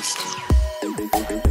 Coast.